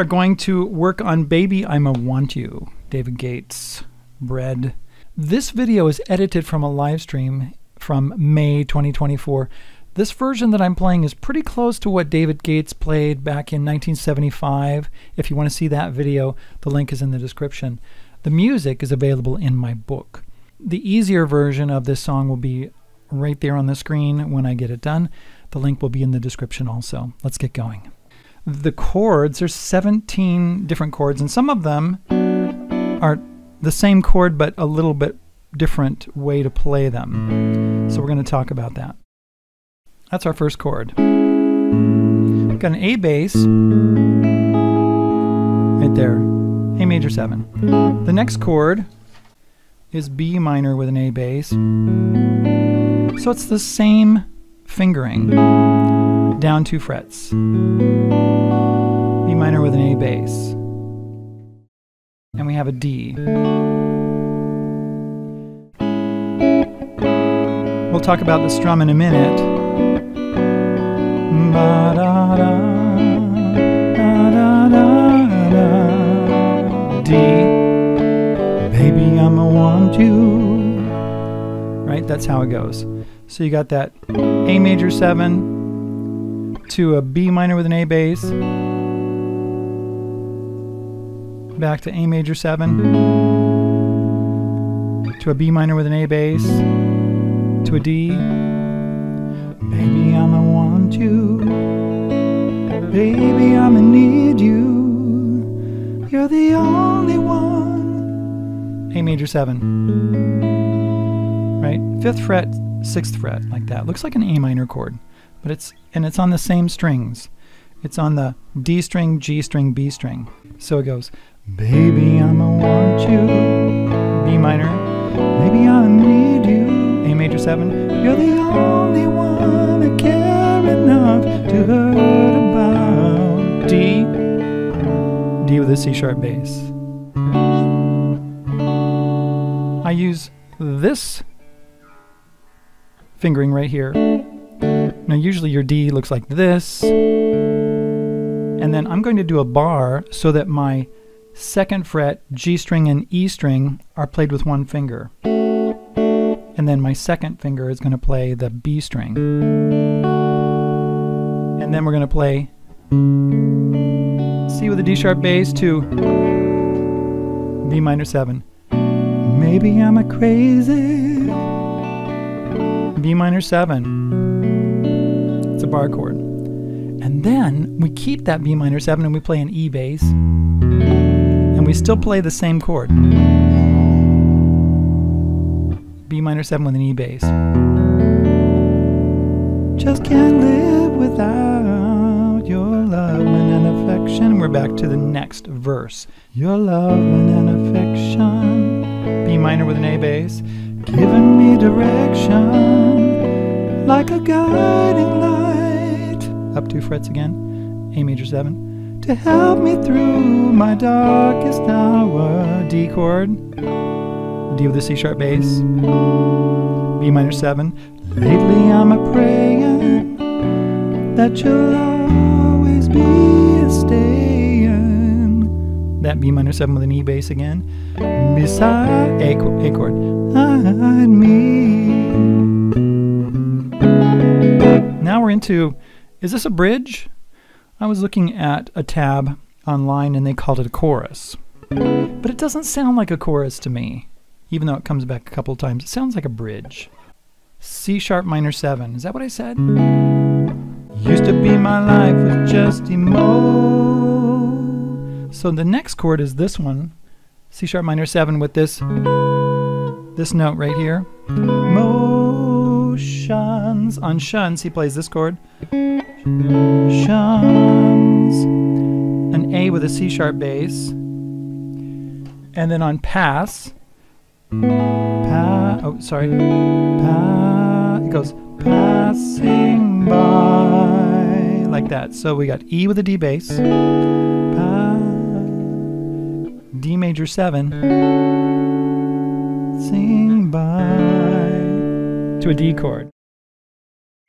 are going to work on Baby I'ma Want You, David Gates, Bread. This video is edited from a live stream from May 2024. This version that I'm playing is pretty close to what David Gates played back in 1975. If you want to see that video, the link is in the description. The music is available in my book. The easier version of this song will be right there on the screen when I get it done. The link will be in the description also. Let's get going. The chords, there's 17 different chords, and some of them are the same chord but a little bit different way to play them. So we're going to talk about that. That's our first chord. We've got an A bass right there, A major 7. The next chord is B minor with an A bass. So it's the same fingering, down two frets. B minor with an A bass. And we have a D. We'll talk about the strum in a minute. D. Baby, I'ma want you. Right? That's how it goes. So you got that A major 7 to a B minor with an A bass. Back to A major 7 to a B minor with an A bass to a D. Baby, I'ma want you. Baby, I'ma need you. You're the only one. A major 7. Right? Fifth fret, sixth fret, like that. Looks like an A minor chord, but it's and it's on the same strings. It's on the D string, G string, B string. So it goes, Baby, I'ma want you. B minor. Maybe I need you. A major 7. You're the only one I care enough to hurt about. D. D with a C sharp bass. I use this fingering right here. Now usually your D looks like this. And then I'm going to do a bar so that my second fret, G string and E string are played with one finger. And then my second finger is going to play the B string. And then we're going to play C with a D sharp bass to B minor 7. Maybe I'm a crazy B minor 7. It's a bar chord. And then we keep that B minor 7 and we play an E bass. And we still play the same chord. B minor 7 with an E bass. Just can't live without your love and affection. We're back to the next verse. Your love and affection. B minor with an A bass. Giving me direction like a guiding light. Up two frets again. A major 7. To help me through my darkest hour. D chord. D with a C sharp bass. B minor 7. Lately I'm a praying that you'll always be a staying. That B minor 7 with an E bass again. Beside A, a chord. Beside me. Now we're into, is this a bridge? I was looking at a tab online and they called it a chorus. But it doesn't sound like a chorus to me even though it comes back a couple times. It sounds like a bridge. C sharp minor 7. Is that what I said? Used to be my life was just emo. So the next chord is this one, C sharp minor 7 with this this note right here. Motions. On shuns, he plays this chord. Shuns. An A with a C sharp bass. And then on pass, Pa oh, sorry. Pa it goes passing by like that. So we got E with a D bass, pa, D major seven, sing by to a D chord.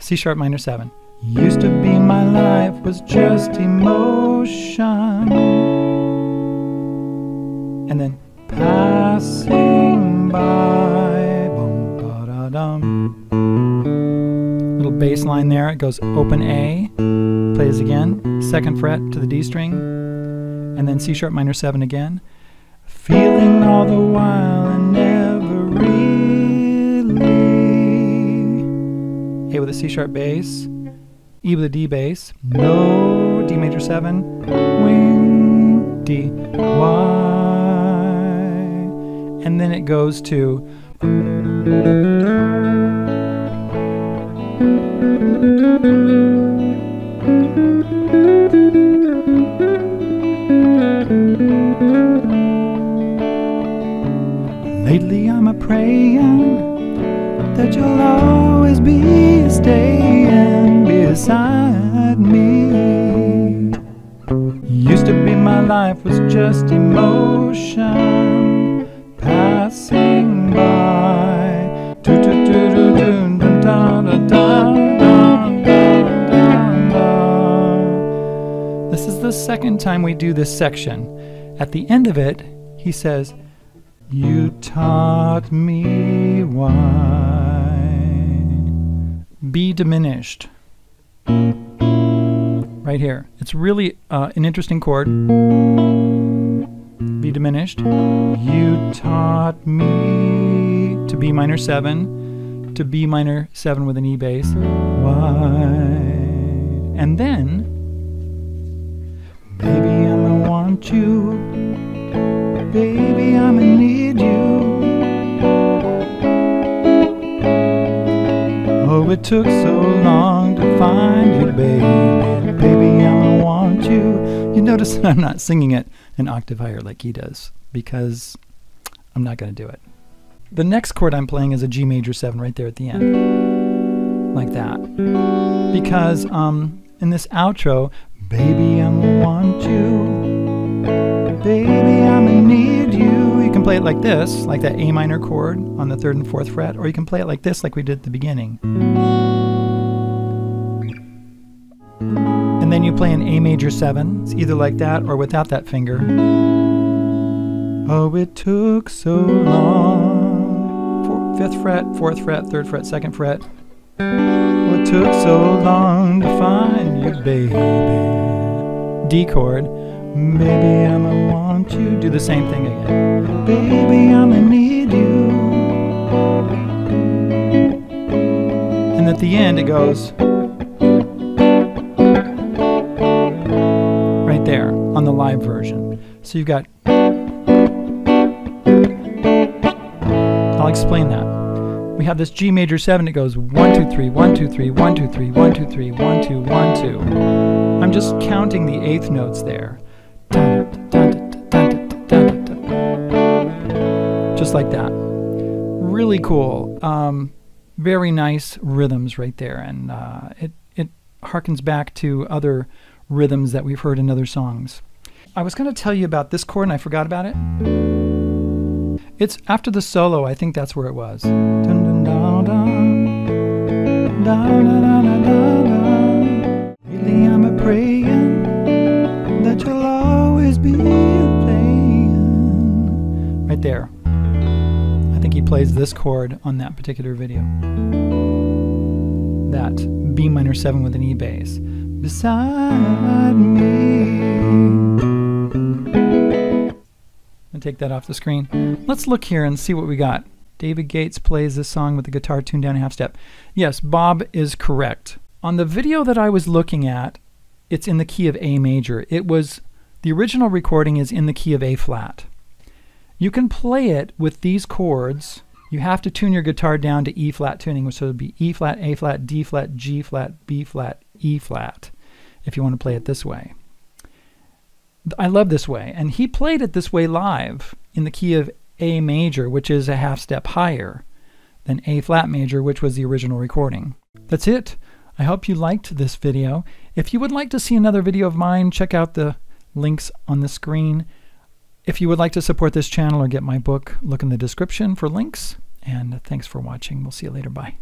C sharp minor seven. Used to be my life was just emotion. and then passing by. Boom. Little bass line there. It goes open A, plays again, second fret to the D string, and then C sharp minor 7 again. Feeling all the while and never really. A with a C sharp bass, E with a D bass, no D major 7, wing, D, Y. And then it goes to. Lately I'm a praying that you'll always be staying beside me. Used to be my life was just emotion passing by. This is the second time we do this section. At the end of it, he says, You taught me why. B diminished. Right here. It's really uh, an interesting chord. B diminished. You taught me to B minor 7, to B minor 7 with an E bass. Why? And then, baby, I'ma want you. Baby, I'ma need you. Oh, it took so long to find you, baby. Baby, I'ma want you. You notice that I'm not singing it an octave higher like he does because I'm not going to do it. The next chord I'm playing is a G major 7 right there at the end. Like that. Because um, in this outro, baby, I'ma want you. Baby, I'ma need you. You can play it like this, like that A minor chord on the third and fourth fret, or you can play it like this, like we did at the beginning. Then you play an A major 7. It's either like that or without that finger. Oh, it took so long. Fifth fret, fourth fret, third fret, second fret. Oh, it took so long to find you, baby. D chord. Maybe I'ma want you. Do the same thing again. Baby, I'ma need you. And at the end it goes. Live version. So you've got. I'll explain that. We have this G major 7, it goes 1, 2, 3, 1, 2, 3, 1, 2, 3, 1, 2, 3, 1, 2, 1, 2. I'm just counting the eighth notes there. Just like that. Really cool. Um, very nice rhythms right there. And uh, it, it harkens back to other rhythms that we've heard in other songs. I was going to tell you about this chord and I forgot about it. It's after the solo, I think that's where it was. I'm a praying that you'll always be playing. Right there. I think he plays this chord on that particular video. That B minor 7 with an E bass. Beside me and take that off the screen. Let's look here and see what we got. David Gates plays this song with the guitar tuned down a half step. Yes, Bob is correct. On the video that I was looking at, it's in the key of A major. It was the original recording is in the key of A flat. You can play it with these chords. You have to tune your guitar down to E flat tuning, so it would be E flat, A flat, D flat, G flat, B flat, E flat, if you want to play it this way. I love this way. And he played it this way live in the key of A major, which is a half step higher than A flat major, which was the original recording. That's it. I hope you liked this video. If you would like to see another video of mine, check out the links on the screen. If you would like to support this channel or get my book, look in the description for links. And thanks for watching. We'll see you later. Bye.